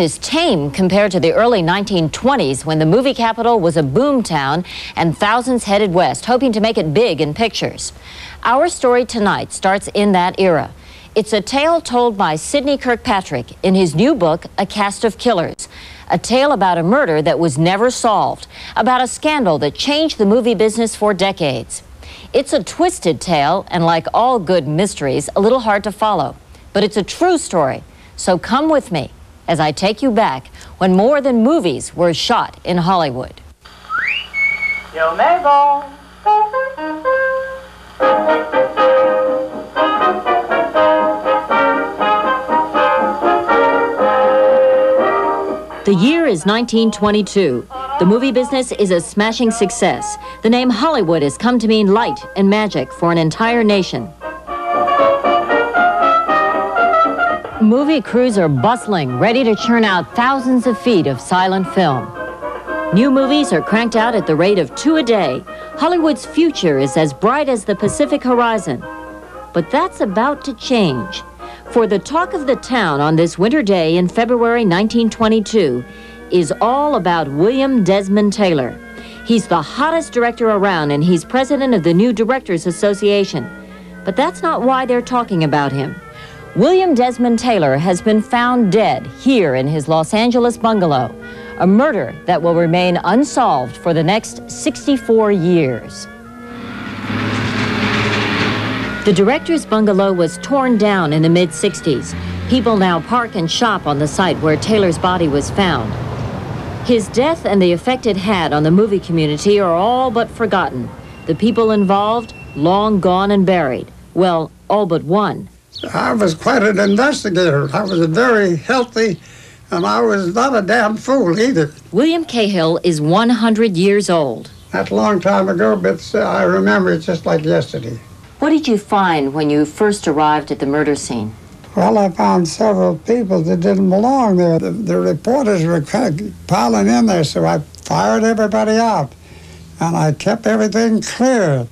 is tame compared to the early 1920s when the movie capital was a boom town and thousands headed west, hoping to make it big in pictures. Our story tonight starts in that era. It's a tale told by Sidney Kirkpatrick in his new book, A Cast of Killers. A tale about a murder that was never solved, about a scandal that changed the movie business for decades. It's a twisted tale, and like all good mysteries, a little hard to follow. But it's a true story. So come with me as I take you back when more than movies were shot in Hollywood. Yo, Mabel. The year is 1922. The movie business is a smashing success. The name Hollywood has come to mean light and magic for an entire nation. Movie crews are bustling, ready to churn out thousands of feet of silent film. New movies are cranked out at the rate of two a day. Hollywood's future is as bright as the Pacific horizon. But that's about to change. For the talk of the town on this winter day in February 1922 is all about William Desmond Taylor. He's the hottest director around and he's president of the New Directors Association. But that's not why they're talking about him. William Desmond Taylor has been found dead here in his Los Angeles bungalow, a murder that will remain unsolved for the next 64 years. The director's bungalow was torn down in the mid 60s. People now park and shop on the site where Taylor's body was found. His death and the effect it had on the movie community are all but forgotten. The people involved, long gone and buried. Well, all but one. I was quite an investigator. I was very healthy, and I was not a damn fool either. William Cahill is 100 years old. That's a long time ago, but uh, I remember it just like yesterday. What did you find when you first arrived at the murder scene? Well, I found several people that didn't belong there. The, the reporters were kind of piling in there, so I fired everybody out. And I kept everything clear.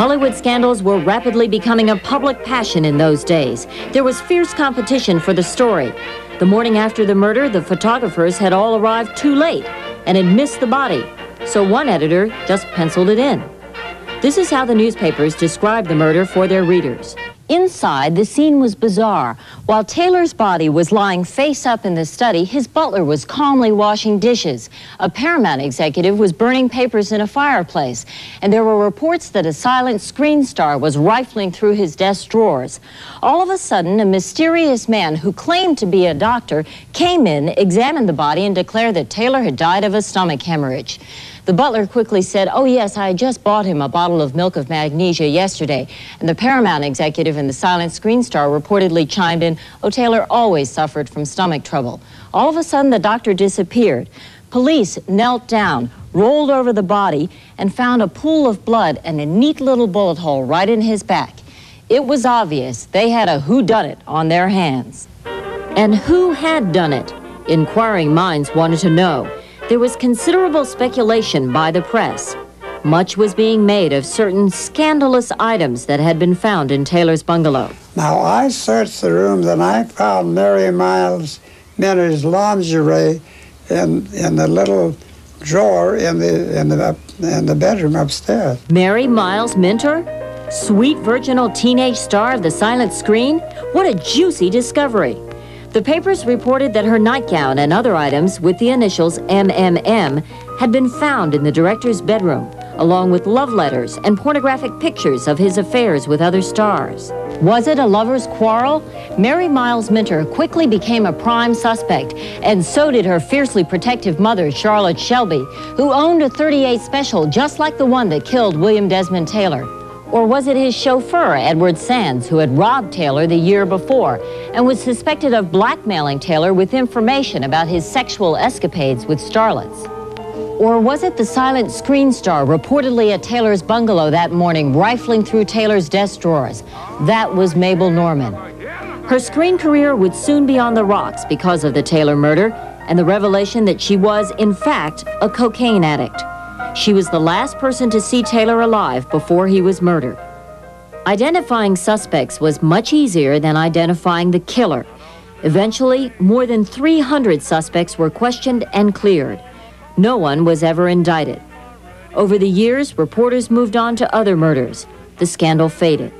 Hollywood scandals were rapidly becoming a public passion in those days. There was fierce competition for the story. The morning after the murder, the photographers had all arrived too late and had missed the body. So one editor just penciled it in. This is how the newspapers described the murder for their readers. Inside, the scene was bizarre. While Taylor's body was lying face up in the study, his butler was calmly washing dishes. A Paramount executive was burning papers in a fireplace. And there were reports that a silent screen star was rifling through his desk drawers. All of a sudden, a mysterious man who claimed to be a doctor came in, examined the body, and declared that Taylor had died of a stomach hemorrhage. The butler quickly said, Oh, yes, I just bought him a bottle of milk of magnesia yesterday. And the Paramount executive and the silent screen star reportedly chimed in, Oh, Taylor always suffered from stomach trouble. All of a sudden, the doctor disappeared. Police knelt down, rolled over the body, and found a pool of blood and a neat little bullet hole right in his back. It was obvious they had a whodunit on their hands. And who had done it? Inquiring minds wanted to know. There was considerable speculation by the press. Much was being made of certain scandalous items that had been found in Taylor's bungalow. Now, I searched the rooms and I found Mary Miles Minter's lingerie in, in the little drawer in the, in, the, in the bedroom upstairs. Mary Miles Minter? Sweet virginal teenage star of the silent screen? What a juicy discovery. The papers reported that her nightgown and other items with the initials MMM had been found in the director's bedroom, along with love letters and pornographic pictures of his affairs with other stars. Was it a lover's quarrel? Mary Miles Minter quickly became a prime suspect, and so did her fiercely protective mother, Charlotte Shelby, who owned a 38 Special just like the one that killed William Desmond Taylor. Or was it his chauffeur, Edward Sands, who had robbed Taylor the year before and was suspected of blackmailing Taylor with information about his sexual escapades with starlets? Or was it the silent screen star reportedly at Taylor's bungalow that morning, rifling through Taylor's desk drawers? That was Mabel Normand. Her screen career would soon be on the rocks because of the Taylor murder and the revelation that she was, in fact, a cocaine addict. She was the last person to see Taylor alive before he was murdered. Identifying suspects was much easier than identifying the killer. Eventually, more than 300 suspects were questioned and cleared. No one was ever indicted. Over the years, reporters moved on to other murders. The scandal faded.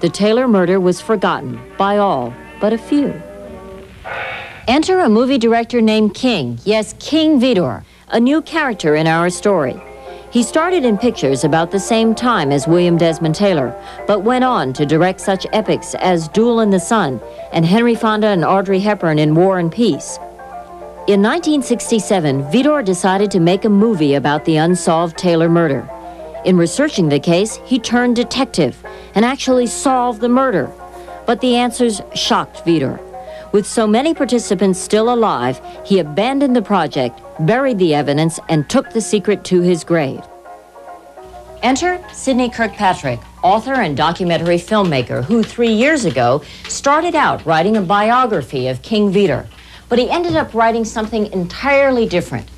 The Taylor murder was forgotten by all but a few. Enter a movie director named King. Yes, King Vidor, a new character in our story. He started in pictures about the same time as William Desmond Taylor, but went on to direct such epics as Duel in the Sun and Henry Fonda and Audrey Hepburn in War and Peace. In 1967, Vidor decided to make a movie about the unsolved Taylor murder. In researching the case, he turned detective and actually solved the murder. But the answers shocked Vidor. With so many participants still alive, he abandoned the project, buried the evidence, and took the secret to his grave. Enter Sidney Kirkpatrick, author and documentary filmmaker, who three years ago started out writing a biography of King Vidor, but he ended up writing something entirely different.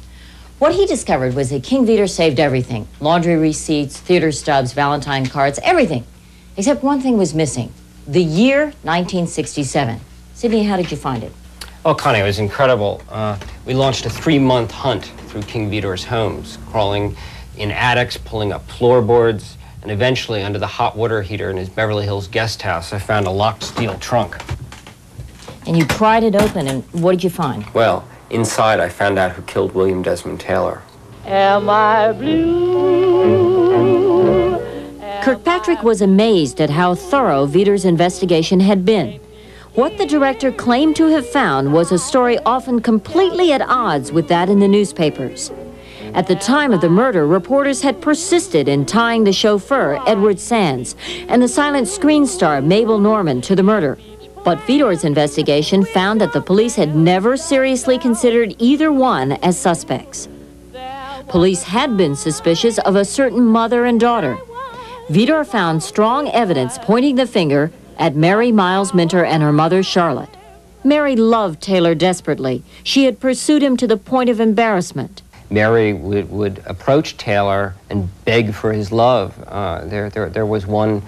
What he discovered was that King Vidor saved everything laundry receipts, theater stubs, Valentine cards, everything. Except one thing was missing the year 1967. Sidney, how did you find it? Oh, Connie, it was incredible. Uh, we launched a three-month hunt through King Vidor's homes, crawling in attics, pulling up floorboards, and eventually under the hot water heater in his Beverly Hills guest house, I found a locked steel trunk. And you pried it open, and what did you find? Well, inside I found out who killed William Desmond Taylor. Am I blue? Kirkpatrick was amazed at how thorough Vidor's investigation had been. What the director claimed to have found was a story often completely at odds with that in the newspapers. At the time of the murder, reporters had persisted in tying the chauffeur, Edward Sands, and the silent screen star, Mabel Normand, to the murder. But Vidor's investigation found that the police had never seriously considered either one as suspects. Police had been suspicious of a certain mother and daughter. Vidor found strong evidence pointing the finger at Mary Miles Minter and her mother, Charlotte. Mary loved Taylor desperately. She had pursued him to the point of embarrassment. Mary would, would approach Taylor and beg for his love. Uh, there, there, there was one,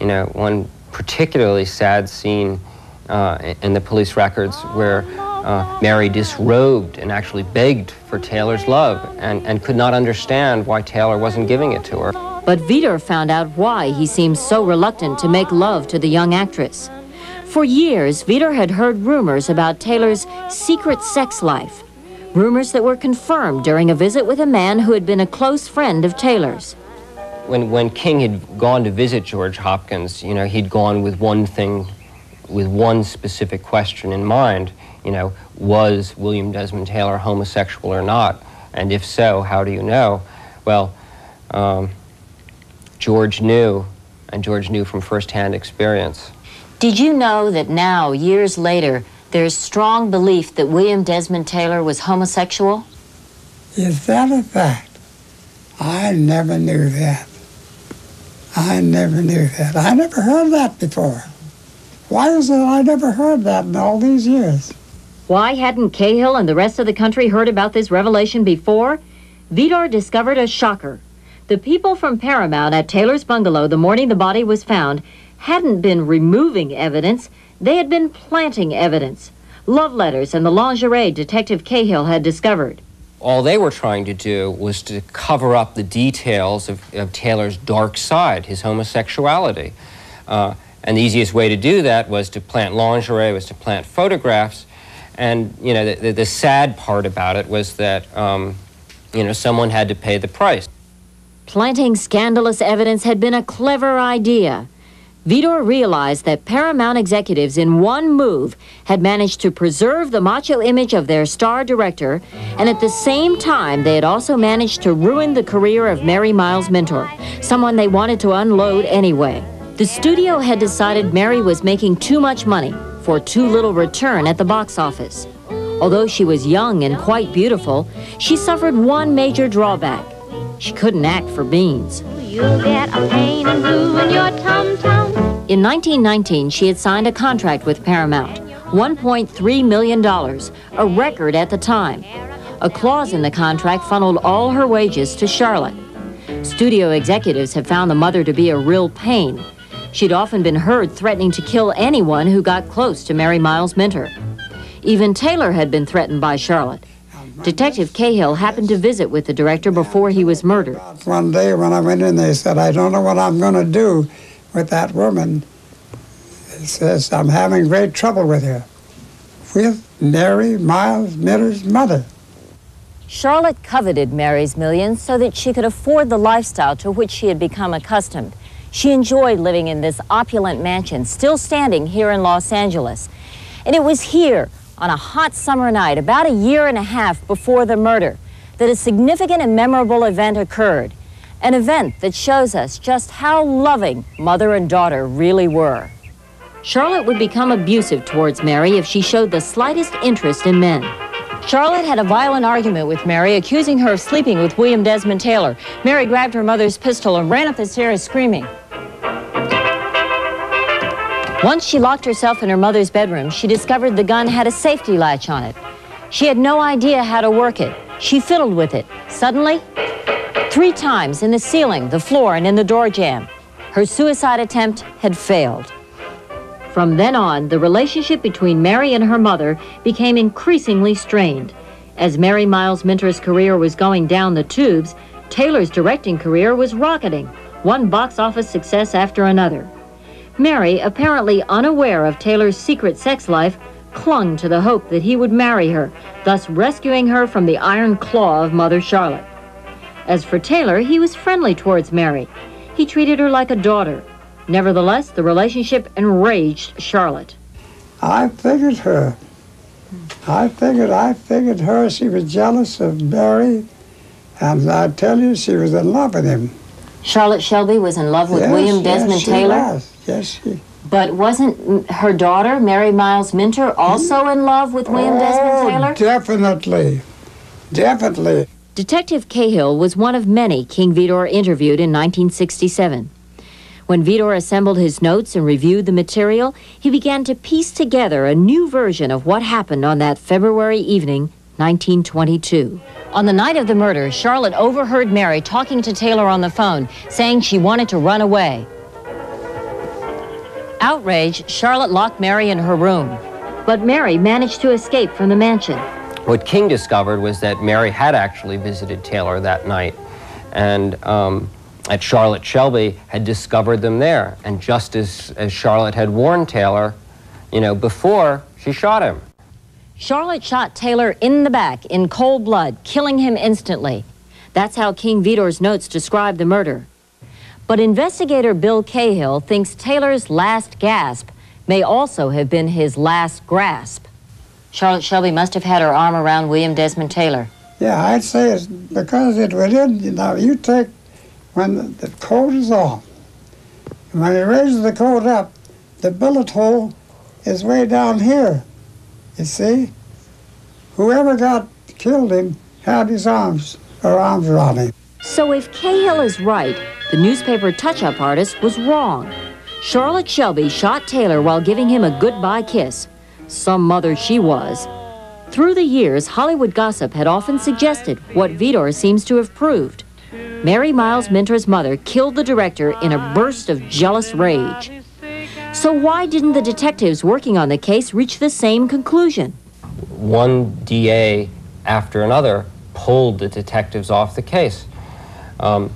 you know, one particularly sad scene uh, in the police records where uh, Mary disrobed and actually begged for Taylor's love and, and could not understand why Taylor wasn't giving it to her. But Vidor found out why he seemed so reluctant to make love to the young actress. For years, Vidor had heard rumors about Taylor's secret sex life. Rumors that were confirmed during a visit with a man who had been a close friend of Taylor's. When, when King had gone to visit George Hopkins, you know, he'd gone with one thing, with one specific question in mind. You know, was William Desmond Taylor homosexual or not? And if so, how do you know? Well, um, George knew, and George knew from firsthand experience. Did you know that now, years later, there's strong belief that William Desmond Taylor was homosexual? Is that a fact? I never knew that. I never knew that. I never heard that before. Why is it I never heard that in all these years? Why hadn't Cahill and the rest of the country heard about this revelation before? Vidor discovered a shocker. The people from Paramount at Taylor's bungalow the morning the body was found hadn't been removing evidence, they had been planting evidence. Love letters and the lingerie Detective Cahill had discovered. All they were trying to do was to cover up the details of, of Taylor's dark side, his homosexuality. Uh, and the easiest way to do that was to plant lingerie, was to plant photographs. And, you know, the, the, sad part about it was that, um, you know, someone had to pay the price. Planting scandalous evidence had been a clever idea. Vidor realized that Paramount executives, in one move, had managed to preserve the macho image of their star director, and at the same time, they had also managed to ruin the career of Mary Miles Minter, someone they wanted to unload anyway. The studio had decided Mary was making too much money for too little return at the box office. Although she was young and quite beautiful, she suffered one major drawback. She couldn't act for beans. You'll get a pain and ruin your tum-tum. In 1919, she had signed a contract with Paramount, $1.3 million, a record at the time. A clause in the contract funneled all her wages to Charlotte. Studio executives had found the mother to be a real pain. She'd often been heard threatening to kill anyone who got close to Mary Miles Minter. Even Taylor had been threatened by Charlotte. Detective Cahill happened to visit with the director before he was murdered. One day when I went in, they said, I don't know what I'm going to do with that woman. He says, I'm having great trouble with her. With Mary Miles Miller's mother. Charlotte coveted Mary's millions so that she could afford the lifestyle to which she had become accustomed. She enjoyed living in this opulent mansion, still standing here in Los Angeles. And it was here, on a hot summer night, about a year and a half before the murder, that a significant and memorable event occurred. An event that shows us just how loving mother and daughter really were. Charlotte would become abusive towards Mary if she showed the slightest interest in men. Charlotte had a violent argument with Mary, accusing her of sleeping with William Desmond Taylor. Mary grabbed her mother's pistol and ran up the stairs screaming. Once she locked herself in her mother's bedroom, she discovered the gun had a safety latch on it. She had no idea how to work it. She fiddled with it. Suddenly, three times in the ceiling, the floor, and in the door jamb, her suicide attempt had failed. From then on, the relationship between Mary and her mother became increasingly strained. As Mary Miles Minter's career was going down the tubes, Taylor's directing career was rocketing, one box office success after another. Mary, apparently unaware of Taylor's secret sex life, clung to the hope that he would marry her, thus rescuing her from the iron claw of Mother Charlotte. As for Taylor, he was friendly towards Mary. He treated her like a daughter. Nevertheless, the relationship enraged Charlotte. I figured her. I figured, I figured her. She was jealous of Mary, and I tell you, she was in love with him. Charlotte Shelby was in love with yes, William Desmond yes, she Taylor? Was. Yes, she. But wasn't her daughter, Mary Miles Minter, also in love with William oh, Desmond Taylor? definitely. Definitely. Detective Cahill was one of many King Vidor interviewed in 1967. When Vidor assembled his notes and reviewed the material, he began to piece together a new version of what happened on that February evening, 1922. On the night of the murder, Charlotte overheard Mary talking to Taylor on the phone, saying she wanted to run away. Outraged, Charlotte locked Mary in her room. But Mary managed to escape from the mansion. What King discovered was that Mary had actually visited Taylor that night. And um, at Charlotte Shelby had discovered them there. And just as, as Charlotte had warned Taylor, you know, before, she shot him. Charlotte shot Taylor in the back in cold blood, killing him instantly. That's how King Vidor's notes describe the murder. But investigator Bill Cahill thinks Taylor's last gasp may also have been his last grasp. Charlotte Shelby must have had her arm around William Desmond Taylor. Yeah, I'd say it's because it within, you know, you take, when the, the coat is off, when he raises the coat up, the bullet hole is way down here. You see? Whoever got killed him had his arms, her arms around him. So if Cahill is right, the newspaper touch-up artist was wrong. Charlotte Shelby shot Taylor while giving him a goodbye kiss. Some mother she was. Through the years, Hollywood gossip had often suggested what Vidor seems to have proved. Mary Miles Minter's mother killed the director in a burst of jealous rage. So why didn't the detectives working on the case reach the same conclusion? One DA after another pulled the detectives off the case. Um,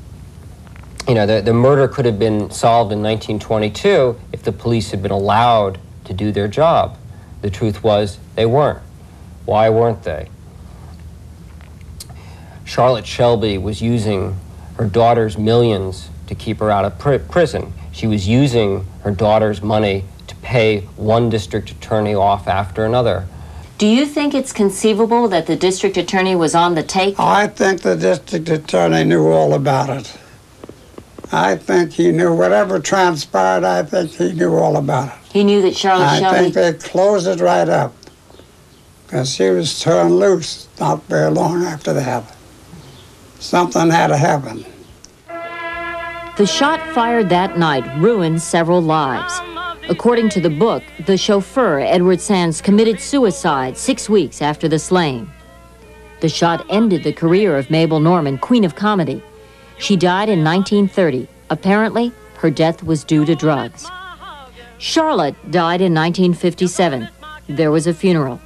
you know, the, the murder could have been solved in 1922 if the police had been allowed to do their job. The truth was they weren't. Why weren't they? Charlotte Shelby was using her daughter's millions to keep her out of pr prison. She was using her daughter's money to pay one district attorney off after another. Do you think it's conceivable that the district attorney was on the take? I think the district attorney knew all about it. I think he knew whatever transpired, I think he knew all about it. He knew that Charlotte I Shelby. think they closed it right up. Because she was turned loose not very long after that. Something had to happen. The shot fired that night ruined several lives. According to the book, the chauffeur, Edward Sands, committed suicide six weeks after the slaying. The shot ended the career of Mabel Normand, Queen of Comedy. She died in 1930. Apparently, her death was due to drugs. Charlotte died in 1957. There was a funeral.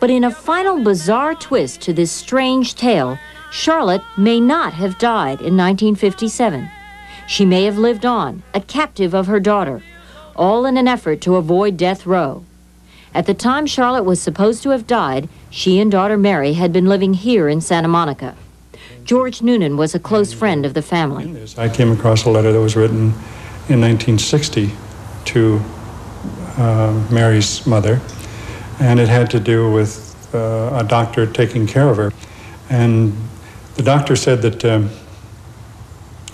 But in a final bizarre twist to this strange tale, Charlotte may not have died in 1957. She may have lived on, a captive of her daughter, all in an effort to avoid death row. At the time Charlotte was supposed to have died, she and daughter Mary had been living here in Santa Monica. George Noonan was a close friend of the family. I came across a letter that was written in 1960 to uh, Mary's mother, and it had to do with uh, a doctor taking care of her. And the doctor said that, um,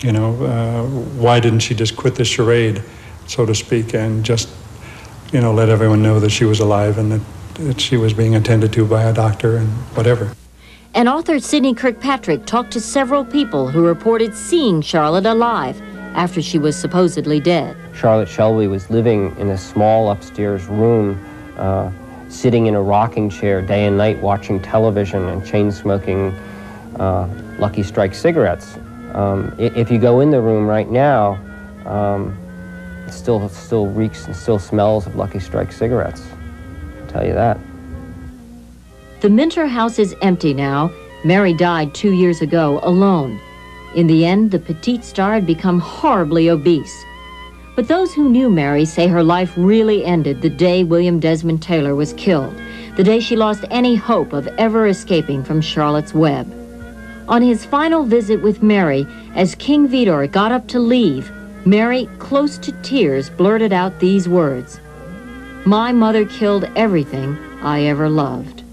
you know, uh, why didn't she just quit the charade, so to speak, and just, you know, let everyone know that she was alive and that, that she was being attended to by a doctor and whatever. And author Sidney Kirkpatrick talked to several people who reported seeing Charlotte alive after she was supposedly dead. Charlotte Shelby was living in a small upstairs room, uh, sitting in a rocking chair day and night watching television and chain smoking uh, Lucky Strike cigarettes. Um, if you go in the room right now, um, it still, still reeks and still smells of Lucky Strike cigarettes. I'll tell you that. The Minter house is empty now. Mary died two years ago alone. In the end, the petite star had become horribly obese. But those who knew Mary say her life really ended the day William Desmond Taylor was killed, the day she lost any hope of ever escaping from Charlotte's web. On his final visit with Mary, as King Vidor got up to leave, Mary, close to tears, blurted out these words My mother killed everything I ever loved.